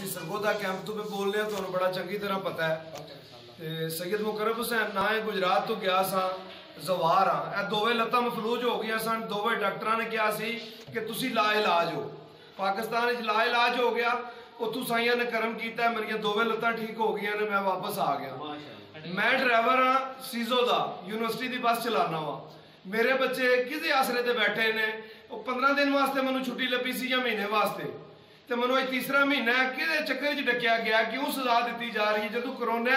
ਅਸੀਂ ਸਰਗੋਦਾ ਕੈਂਪ ਤੋਂ ਵੀ ਬੋਲ ਰਹੇ ਹਾਂ ਤੁਹਾਨੂੰ ਬੜਾ ਚੰਗੀ ਤਰ੍ਹਾਂ ਪਤਾ ਹੈ। ਤੇ ਸੈਯਦ ਮੁਕਰਮ ਹੁਸੈਨ ਨਾ ਹੈ ਗੁਜਰਾਤ ਤੋਂ ਗਿਆ ਸਾਂ ਜ਼ਵਾਰ ਆ ਇਹ ਦੋਵੇਂ ਲੱਤਾਂ ਮਫਲੂਜ ਹੋ ਗਈਆਂ ਸਨ ਦੋਵੇਂ ਡਾਕਟਰਾਂ ਨੇ ਕਿਹਾ ਸੀ ਕਿ ਤੁਸੀਂ ਲਾ ਇਲਾਜ ਹੋ। ਪਾਕਿਸਤਾਨ ਵਿੱਚ ਲਾ ਇਲਾਜ ਹੋ ਗਿਆ ਉੱਥੋਂ ਸਾਈਆਂ ਨੇ ਕਰਮ ਕੀਤਾ ਮੇਰੀਆਂ ਦੋਵੇਂ ਲੱਤਾਂ ਠੀਕ ਹੋ ਗਈਆਂ ਨੇ ਮੈਂ ਵਾਪਸ ਆ ਗਿਆ। ਮੈਂ ਡਰਾਈਵਰ ਹਾਂ ਸੀਜ਼ੋ ਦਾ ਯੂਨੀਵਰਸਿਟੀ ਦੀ ਬੱਸ ਚਲਾਉਣਾ ਵਾ। ਮੇਰੇ ਬੱਚੇ ਕਿਹਦੇ ਆਸਰੇ ਤੇ ਬੈਠੇ ਨੇ? ਉਹ 15 ਦਿਨ ਵਾਸਤੇ ਮੈਨੂੰ ਛੁੱਟੀ ਲੱਭੀ ਸੀ ਜਾਂ ਮਹੀਨੇ ਵਾਸਤੇ? ਤੇ ਮੈਨੂੰ ਇਹ ਤੀਸਰਾ ਮਹੀਨਾ ਕਿਹਦੇ ਚੱਕਰ 'ਚ ਡੱਕਿਆ ਗਿਆ, ਕਿਉਂ ਸਜ਼ਾ ਦਿੱਤੀ ਜਾ ਰਹੀ ਹੈ? ਜਦੋਂ ਕਰੋਨਾ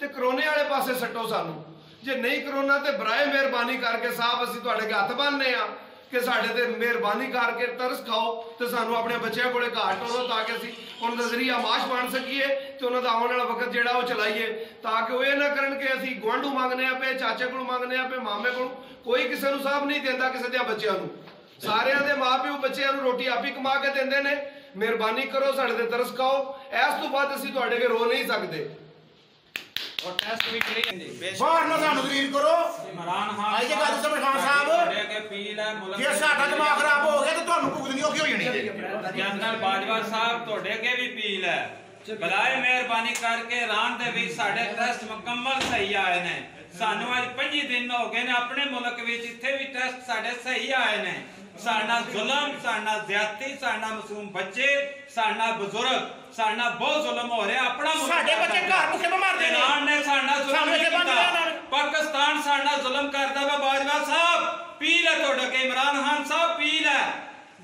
ਤੇ ਕਰੋਨੇ ਵਾਲੇ ਪਾਸੇ ਸੱਟੋ ਸਾਨੂੰ। ਜੇ ਨਹੀਂ ਕਰੋਨਾ, ਤੇ ਬਰਾਏ ਮਿਹਰਬਾਨੀ ਕਰਕੇ ਸਾਹਿਬ ਅਸੀਂ ਤੁਹਾਡੇ ਹੱਥ ਬੰਨ੍ਹਨੇ ਆ ਕਿ ਸਾਡੇ ਤੇ ਮਿਹਰਬਾਨੀ ਕਰਕੇ ਤਰਸ ਖਾਓ ਤੇ ਸਾਨੂੰ ਆਪਣੇ ਬੱਚਿਆਂ ਕੋਲੇ ਘਾਟ ਟੋਲੋ ਤਾਂ ਕਿ ਅਸੀਂ ਉਹਨਾਂ ਦਾ ਜ਼ਰੀਆ ਮਾਸ਼ ਬਣ ਸਕੀਏ ਤੇ ਉਹਨਾਂ ਦਾ ਆਉਣ ਵਾਲਾ ਵਕਤ ਜਿਹੜਾ ਉਹ ਚਲਾਈਏ। ਤਾਂ ਕਿ ਉਹ ਇਹ ਨਾ ਕਰਨ ਕਿ ਅਸੀਂ ਗੁਆਂਢੂ ਮੰਗਨੇ ਆ ਪਏ ਚਾਚੇ ਕੋਲੋਂ ਮੰਗਨੇ ਆ ਪਏ ਮਾਮੇ ਕੋਲੋਂ। ਕੋਈ ਕਿਸੇ ਨੂੰ ਸਾਹਬ ਨਹੀਂ ਦਿੰਦਾ ਕਿਸੇ ਦੇ ਬੱਚਿਆਂ ਨੂੰ। ਸਾਰਿਆਂ ਦੇ ਮਾਪਿਓ ਬੱਚਿਆਂ ਨੂੰ ਰੋਟੀ ਆਪ ਹੀ ਕਮਾ ਕੇ ਦਿੰਦੇ ਨੇ। ਮਿਹਰਬਾਨੀ ਕਰੋ ਸਾਡੇ ਤੇ ਤਰਸ ਖਾਓ। ਇਸ ਤੋਂ ਬਾਅਦ ਅਸੀਂ ਤੁਹਾਡੇ ਅੱਗੇ ਰੋ ਨਹੀਂ ਸਕਦੇ। ਔਰ ਟੈਸਟ ਵੀ ਕਰੀ ਬੇਸ਼ੱਕ ਬਾਹਰ ਨਾ ਸਾਨੂੰ ਗਰੀਨ ਕਰੋ। ਇਮਰਾਨ ਖਾਨ ਆਈ ਜੇ ਗੱਲ ਸਮਝ ਖਾਨ ਸਾਹਿਬ। ਜੇ ਸਾਡਾ ਦਿਮਾਗ ਖਰਾਬ ਹੋ ਗਿਆ ਤੇ ਤੁਹਾਨੂੰ ਭੁਗਤਣੀ ਔਖੀ ਹੋ ਜਾਣੀ। ਹੈ ਜਨਰਲ ਬਾਜਵਾ ਸਾਹਿਬ ਤੁਹਾਡੇ ਅੱਗੇ ਵੀ ਅਪੀਲ ਹੈ। ਬਲਾਏ ਮਿਹਰਬਾਨੀ ਕਰਕੇ ਰਾਨ ਦੇ ਵਿੱਚ ਸਾਡੇ ਟੈਸਟ ਮੁਕੰਮਲ ਸਹੀ ਆਏ ਨੇ। ਸਾਨੂੰ ਅੱਜ 25 ਦਿਨ ਹੋ ਗਏ ਨੇ ਆਪਣੇ ਮੁਲਕ ਵਿੱਚ ਇੱਥੇ ਵੀ ਟੈਸਟ ਸਾਡੇ ਸਹੀ ਆਏ ਨੇ। ਸਾਡਾ ਜ਼ੁਲਮ ਸਾਡਾ ਜ਼ਿਆਦਤੀ ਸਾਡਾ ਮਾਸੂਮ ਬੱਚੇ ਸਾਡਾ ਬਜ਼ੁਰਗ ਸਾਡਾ ਬਹੁਤ ਜ਼ੁਲਮ ਹੋ ਰਿਹਾ ਆਪਣਾ ਸਾਡੇ ਬੱਚੇ ਘਰ ਭੁੱਖੇ ਮਰਦੇ ਨੇ। ਇਰਾਨ ਨੇ ਸਾਡਾ ਜ਼ੁਲਮ ਕੀਤਾ। ਪਾਕਿਸਤਾਨ ਸਾਡਾ ਜ਼ੁਲਮ ਕਰਦਾ ਵਾ ਬਾਜਵਾ ਸਾਹਿਬ ਪੀਲ ਹੈ ਤੁਹਾਡਾ ਕਿ ਇਮਰਾਨ ਖਾਨ ਸਾਹਿਬ ਪੀਲ ਹੈ।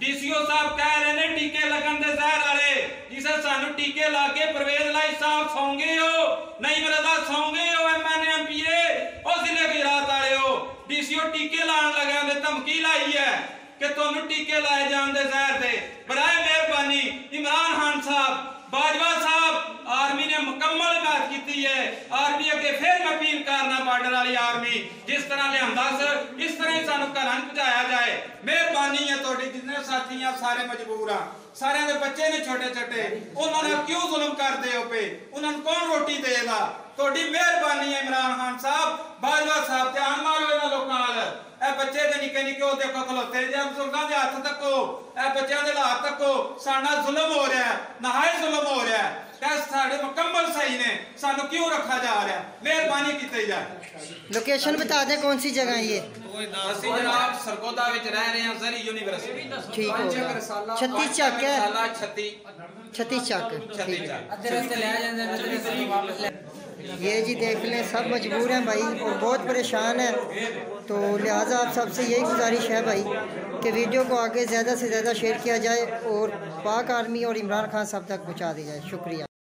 ਡੀਸੀਓ ਸਾਹਿਬ ਕਹਿ ਰਹੇ ਨੇ ਟੀਕੇ ਲੱਗਣ ਦੇ ਜ਼ਹਿਰ ਵਾਲੇ। ਜਿਸੇ ਸਾਨੂੰ ਟੀਕੇ ਲਾ ਕੇ ਪਰਵੇਜ਼ ਲਾਈ ਸਾਹਿਬ ਸੌਂਗੇ ਹੋ, ਨਹੀਂ ਮਰਦਾ ਸੌਂਗੇ ਹੋ ਐਮਐਨ ਐਮਪੀਏ ਉਹ ਜ਼ਿਲ੍ਹੇ ਗੁਜਰਾਤ ਵਾਲੇ ਡੀਸੀਓ ਟੀਕੇ ਲਾਣ ਲਗਾ ਦੇ ਧਮਕੀ ਲਾਈ ਹੈ ਕਿ ਤੁਹਾਨੂੰ ਟੀਕੇ ਲਾਏ ਜਾਣ ਦੇ ਜ਼ਹਿਰ ਦੇ ਬਰਾਏ ਮਿਹਰਬਾਨੀ, ਇਮਰਾਨ ਖਾਨ ਸਾਹਿਬ, ਬਾਜਵਾ ਸਾਹਿਬ, ਆਰਮੀ ਨੇ ਮੁਕੰਮਲ ਬਾਤ ਕੀਤੀ ਹੈ। ਆਰਮੀ ਅੱਗੇ ਫੇਰ ਮੈਂ ਅਪੀਲ ਕਰਨਾ ਬਾਰਡਰ ਵਾਲੀ ਆਰਮੀ, ਜਿਸ ਤਰ੍ਹਾਂ ਲਿਆਂਦਾ ਸਰ, ਇਸ ਤਰ੍ਹਾਂ ਹੀ ਸਾਨੂੰ ਘਰਾਂ 'ਚ ਪਹੁੰਚਾਇਆ ਜਾਏ। ਮਿਹਰਬਾਨੀ ਨੇ ਸਾਥੀ ਆ ਸਾਰੇ ਮਜਬੂਰ ਆ ਸਾਰਿਆਂ ਦੇ ਬੱਚੇ ਨੇ ਛੋਟੇ ਛੋਟੇ ਉਹਨਾਂ ਨਾਲ ਕਿਉਂ ਜ਼ੁਲਮ ਕਰਦੇ ਹੋ ਪੇ? ਉਹਨਾਂ ਨੂੰ ਕੌਣ ਰੋਟੀ ਦੇਗਾ ਤੁਹਾਡੀ ਮਿਹਰਬਾਨੀ ਹੈ ਇਮਰਾਨ ਖਾਨ ਸਾਹਿਬ। ਬਾਜਵਾ ਸਾਹਿਬ ਤੇ ਆਨ ਮਾਰੋ ਇਹਨਾਂ ਲੋਕਾਂ ਨਾਲ ਇਹ ਬੱਚੇ ਦੇ ਨਿੱਕੇ ਨਿੱਕੇ ਉਹ ਦੇਖੋ ਖਲੋਤੇ ਜਾਂ ਬਜ਼ੁਰਗਾਂ ਦੇ ਹੱਥ ਤੱਕੋ ਇਹ ਬੱਚਿਆਂ ਦੇ ਹਾਲਾਤ ਤੱਕ ਸਾਡਾ ਜ਼ੁਲਮ ਹੋ ਰਿਹਾ ਹੈ ਨਹਾਇ ਜ਼ੁਲਮ ਹੋ ਰਿਹਾ ਹੈ। ਸਾਡੇ ਮੁਕੰਮਲ ਸਹੀ ਨੇ ਸਾਨੂੰ ਕਿਉਂ ਰੱਖਿਆ ਜਾ ਰਿਹਾ ਮਿਹਰਬਾਨੀ ਕੀਤੀ ਜਾਏ। ਲੋਕੇਸ਼ਨ ਬਤਾ ਦੇ ਕੌਣ ਸੀ ਜਗ੍ਹਾ ਇਹ? ਅਸੀਂ ਜਨਾਬ ਸਰਗੋਦਾ ਵਿੱਚ ਰਹਿ ਰਹੇ ਹਾਂ ਜ਼ਰੀ ਯੂਨੀਵਰਸਿਟੀ ठीक होगा छत्तीस चक है ਸਾਲਾ 36 छत्तीस चक 36 ठीक ਚੱਕ ये जी देख लें सब मजबूर हैं भाई और बहुत परेशान है तो लिहाजा आप सबसे यही गुजारिश है भाई कि वीडियो को आगे ज़्यादा से ज़्यादा शेयर किया जाए और पाक आर्मी और इमरान खान साहब तक पहुँचा दी जाए शुक्रिया